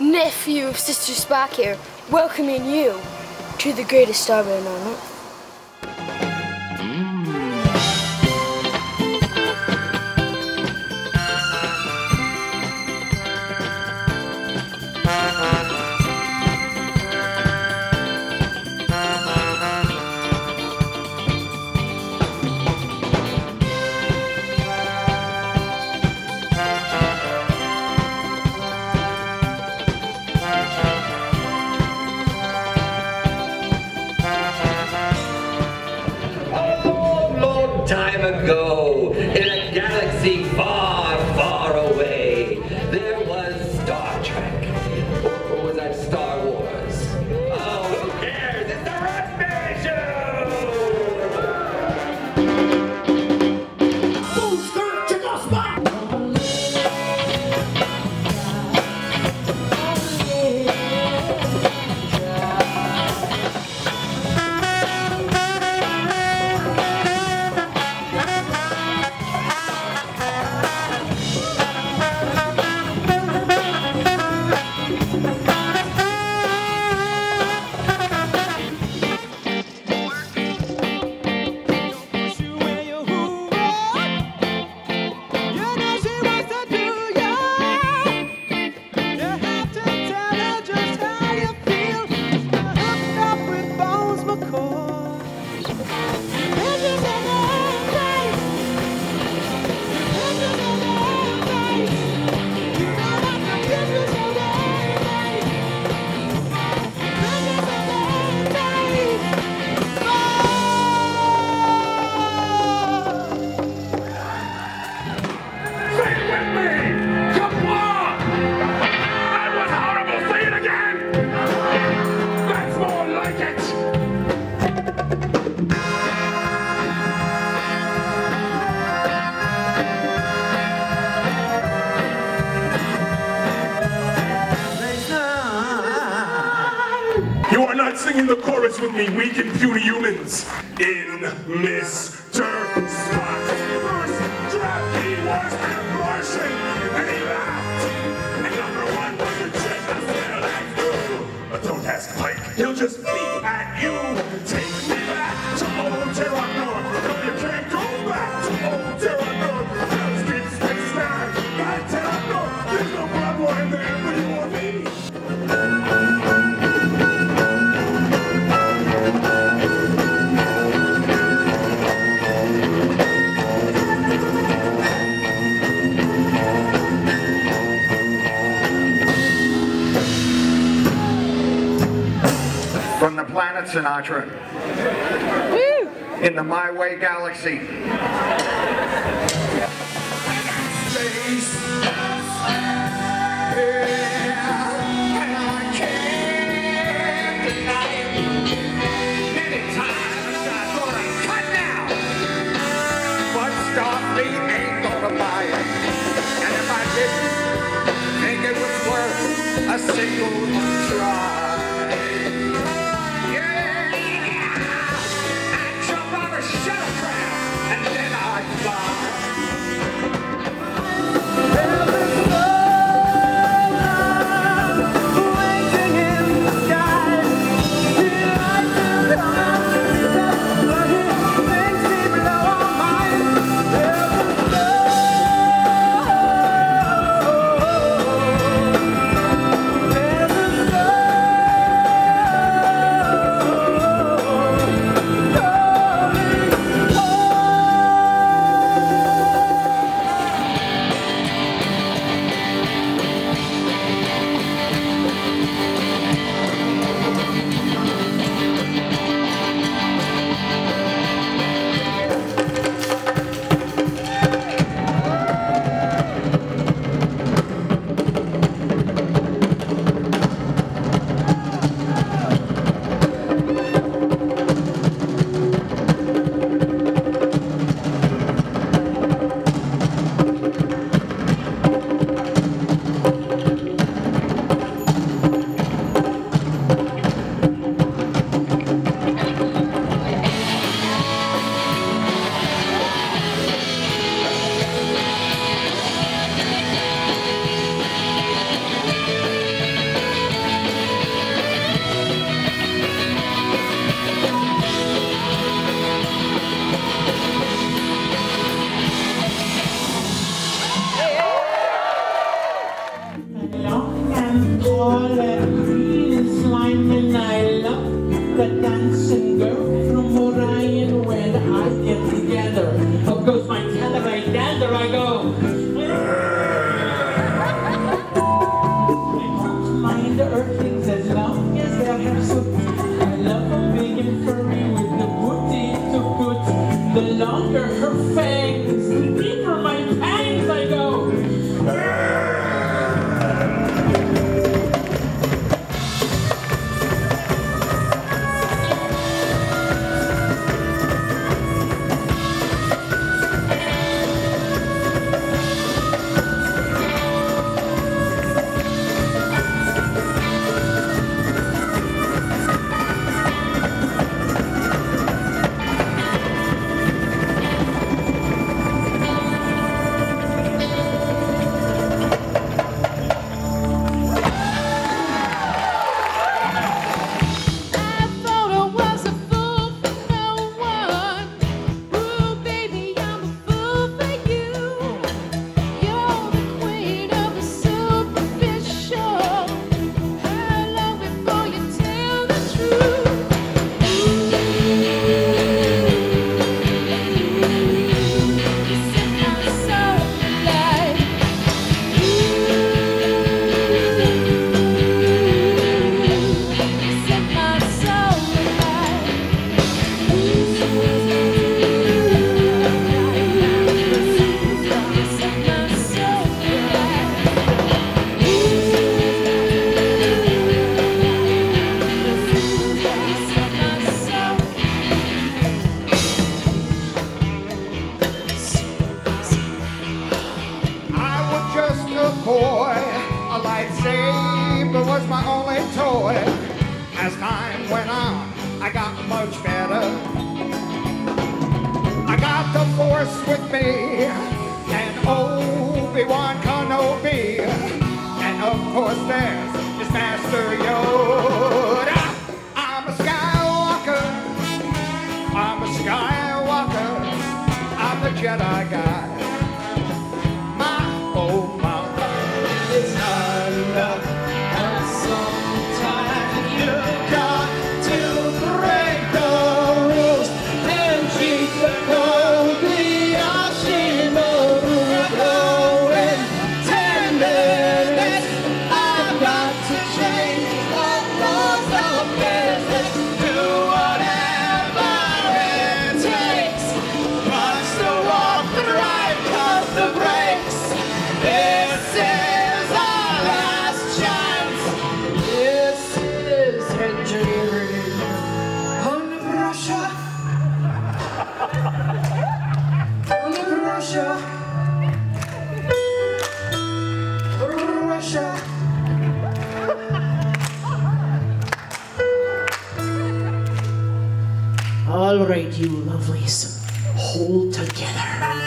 nephew of Sister Spark here, welcoming you to the greatest starman on Earth. You are not singing the chorus with me, weak and puny humans. In Mr. Was a Martian, and he laughed. And number one was don't ask Pike, he'll just Sinatra. In the My Way galaxy. But the longer her fangs, the deeper my time went on, I got much better. I got the force with me, and Obi-Wan Kenobi, and of course there's his master Yoda. I'm a Skywalker, I'm a Skywalker, I'm the Jedi guy. All right, you lovelies, hold together.